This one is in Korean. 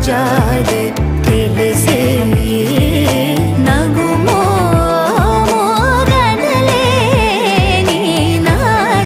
찾아